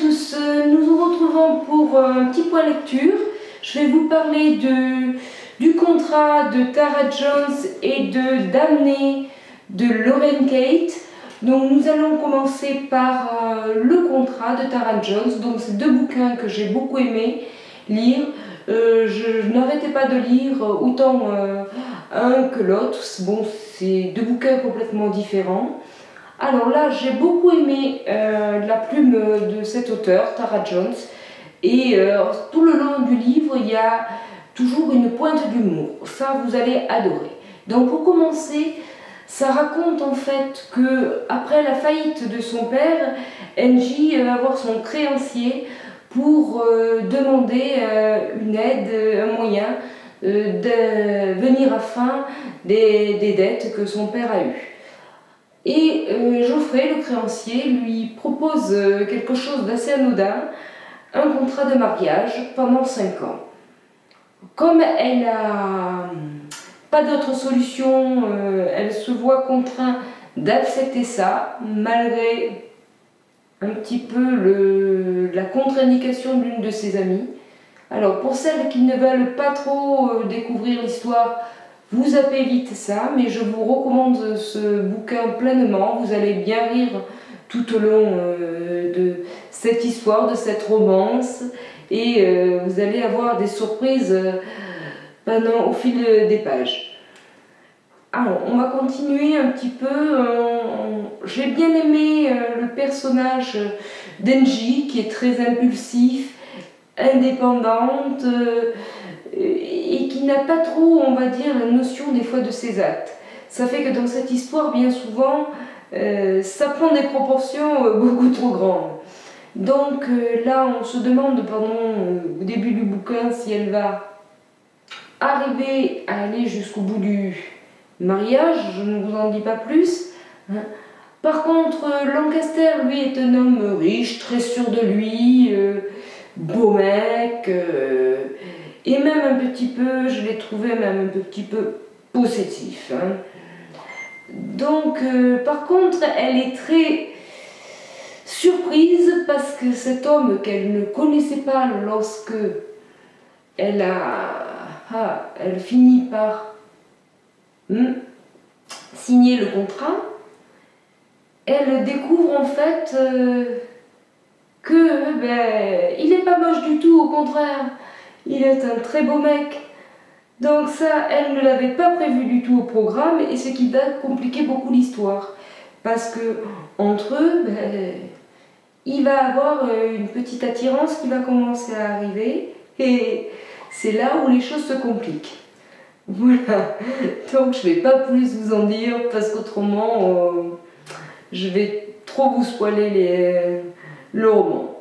tous, nous nous retrouvons pour un petit point lecture. Je vais vous parler de, du contrat de Tara Jones et de Damnée de Lauren Kate. Donc nous allons commencer par euh, le contrat de Tara Jones. Donc c'est deux bouquins que j'ai beaucoup aimé lire. Euh, je, n'arrêtais pas de lire autant euh, un que l'autre. Bon, c'est deux bouquins complètement différents. Alors là, j'ai beaucoup aimé euh, la plume de cet auteur, Tara Jones, et euh, tout le long du livre, il y a toujours une pointe d'humour. Ça, vous allez adorer. Donc pour commencer, ça raconte en fait que après la faillite de son père, Angie va voir son créancier pour euh, demander une aide, un moyen de venir à fin des, des dettes que son père a eues. Et euh, Geoffrey, le créancier, lui propose euh, quelque chose d'assez anodin, un contrat de mariage pendant 5 ans. Comme elle n'a pas d'autre solution, euh, elle se voit contrainte d'accepter ça, malgré un petit peu la contre-indication d'une de ses amies. Alors pour celles qui ne veulent pas trop découvrir l'histoire, vous appelez vite ça, mais je vous recommande ce bouquin pleinement. Vous allez bien rire tout au long euh, de cette histoire, de cette romance, et euh, vous allez avoir des surprises euh, pendant, au fil des pages. Alors, on va continuer un petit peu. J'ai bien aimé le personnage d'Enji, qui est très impulsif, indépendante n'a pas trop, on va dire, la notion des fois de ses actes. Ça fait que dans cette histoire, bien souvent, euh, ça prend des proportions euh, beaucoup trop grandes. Donc euh, là, on se demande pendant au début du bouquin si elle va arriver à aller jusqu'au bout du mariage. Je ne vous en dis pas plus. Hein. Par contre, Lancaster, lui, est un homme riche, très sûr de lui, beau mec même un petit peu, je l'ai trouvé même un petit peu possessif. Hein. Donc, euh, par contre, elle est très surprise parce que cet homme qu'elle ne connaissait pas lorsque elle a, ah, elle finit par hmm, signer le contrat, elle découvre en fait euh, que ben, il n'est pas moche du tout, au contraire il est un très beau mec. Donc ça, elle ne l'avait pas prévu du tout au programme et ce qui va compliquer beaucoup l'histoire. Parce que entre eux, ben, il va avoir euh, une petite attirance qui va commencer à arriver et c'est là où les choses se compliquent. Voilà, donc je vais pas plus vous en dire parce qu'autrement euh, je vais trop vous spoiler les, le roman.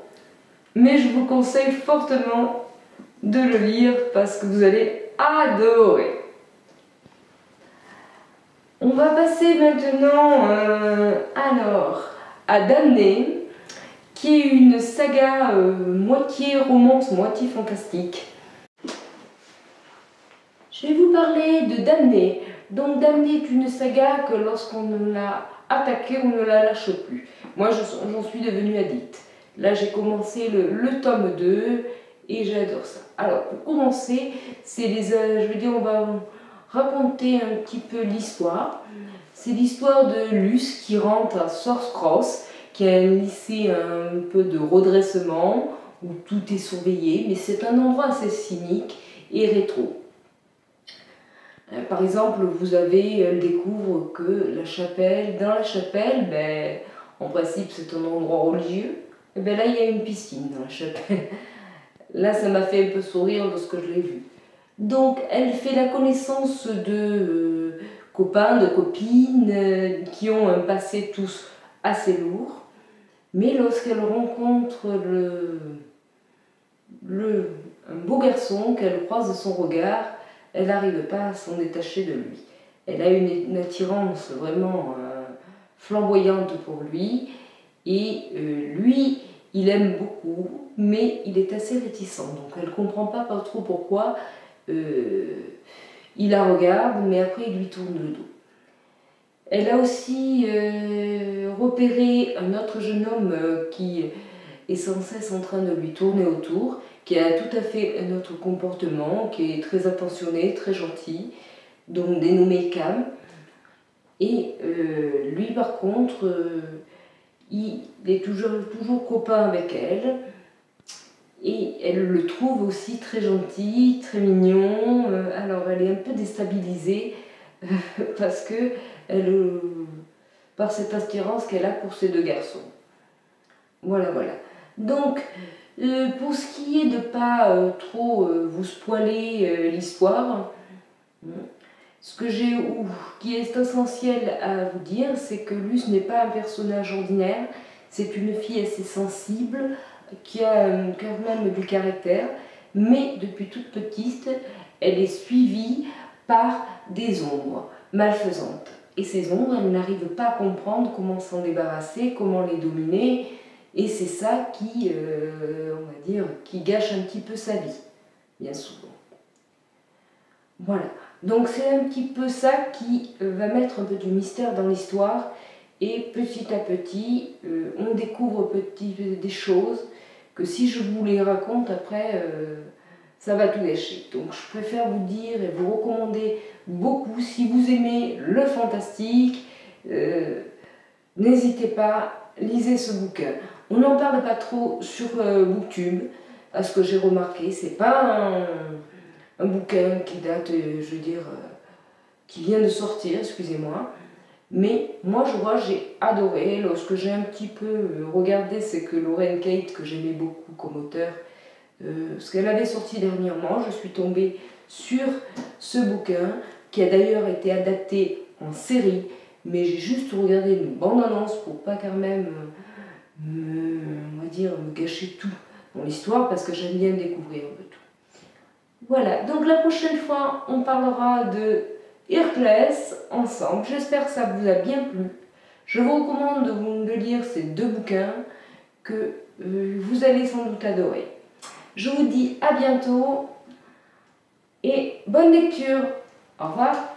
Mais je vous conseille fortement de le lire parce que vous allez adorer. On va passer maintenant euh, alors à Damnée, qui est une saga euh, moitié romance, moitié fantastique. Je vais vous parler de Damnée. Donc Damnée est une saga que lorsqu'on l'a attaquée, on ne la lâche plus. Moi j'en suis devenue addict. Là j'ai commencé le, le tome 2 et j'adore ça. Alors, pour commencer, c'est les, euh, je veux dire, on va raconter un petit peu l'histoire. C'est l'histoire de Luce qui rentre à Source Cross, qui a un lycée un peu de redressement, où tout est surveillé, mais c'est un endroit assez cynique et rétro. Euh, par exemple, vous avez, elle découvre que la chapelle, dans la chapelle, ben, en principe c'est un endroit religieux, et ben là il y a une piscine dans la chapelle. Là, ça m'a fait un peu sourire lorsque je l'ai vu. Donc, elle fait la connaissance de euh, copains, de copines euh, qui ont un passé tous assez lourd. Mais lorsqu'elle rencontre le, le, un beau garçon, qu'elle croise son regard, elle n'arrive pas à s'en détacher de lui. Elle a une, attirance vraiment euh, flamboyante pour lui. Et lui, il aime beaucoup, mais il est assez réticent. Donc elle ne comprend pas, trop pourquoi. Euh, il la regarde, mais après il lui tourne le dos. Elle a aussi euh, repéré un autre jeune homme euh, qui est sans cesse en train de lui tourner autour, qui a tout à fait un autre comportement, qui est très attentionné, très gentil, donc dénommé Cam. Et lui, par contre, il est toujours, toujours copain avec elle. Et elle le trouve aussi très gentil, très mignon. Euh, alors elle est un peu déstabilisée parce que elle, par cette attirance qu'elle a pour ces deux garçons. Voilà, voilà. Donc, pour ce qui est de pas trop vous spoiler l'histoire, ce que j'ai ou qui est essentiel à vous dire, c'est que Luce n'est pas un personnage ordinaire, c'est une fille assez sensible, qui a quand même du caractère, mais depuis toute petite, elle est suivie par des ombres malfaisantes. Et ces ombres, elle n'arrive pas à comprendre comment s'en débarrasser, comment les dominer, et c'est ça qui, euh, on va dire, qui gâche un petit peu sa vie, bien souvent. Voilà. Donc c'est un petit peu ça qui euh, va mettre un peu du mystère dans l'histoire et petit à petit euh, on découvre petit, des choses que si je vous les raconte après euh, ça va tout gâcher. Donc je préfère vous dire et vous recommander beaucoup si vous aimez le fantastique, n'hésitez pas, lisez ce bouquin. On n'en parle pas trop sur Booktube parce que j'ai remarqué, c'est pas un un bouquin qui date, euh, je veux dire, euh, qui vient de sortir, excusez-moi. Mais moi, je vois, j'ai adoré. Lorsque j'ai un petit peu euh, regardé, c'est que Lorraine Kate, que j'aimais beaucoup comme auteur, ce qu'elle avait sorti dernièrement, je suis tombée sur ce bouquin, qui a d'ailleurs été adapté en série, mais j'ai juste regardé une bande-annonce pour pas quand même me, on va dire, me gâcher tout dans l'histoire, parce que j'aime bien découvrir. Voilà, donc la prochaine fois, on parlera de Hercles ensemble. J'espère que ça vous a bien plu. Je vous recommande de, lire ces deux bouquins que euh, vous allez sans doute adorer. Je vous dis à bientôt et bonne lecture. Au revoir.